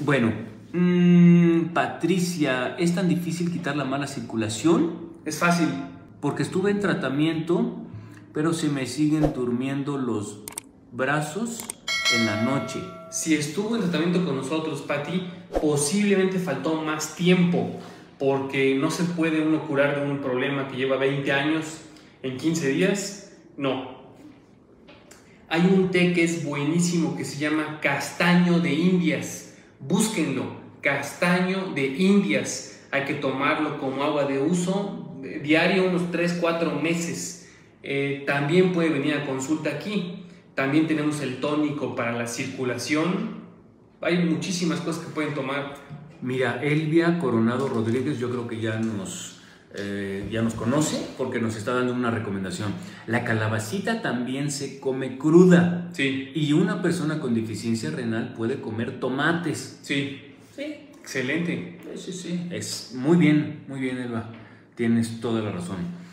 Bueno, mm, Patricia, ¿es tan difícil quitar la mala circulación? Es fácil. Porque estuve en tratamiento, pero se me siguen durmiendo los brazos en la noche. Si estuvo en tratamiento con nosotros, Patti, posiblemente faltó más tiempo, porque no se puede uno curar de un problema que lleva 20 años en 15 días. No. Hay un té que es buenísimo que se llama castaño de Indias. Búsquenlo, castaño de Indias. Hay que tomarlo como agua de uso eh, diario unos 3-4 meses. Eh, también puede venir a consulta aquí. También tenemos el tónico para la circulación. Hay muchísimas cosas que pueden tomar. Mira, Elvia Coronado Rodríguez, yo creo que ya nos, eh, ya nos conoce porque nos está dando una recomendación. La calabacita también se come cruda. Sí. Y una persona con deficiencia renal puede comer tomates. Sí. Sí. Excelente. Sí, sí, sí. Es muy bien, muy bien, Elva. Tienes toda la razón.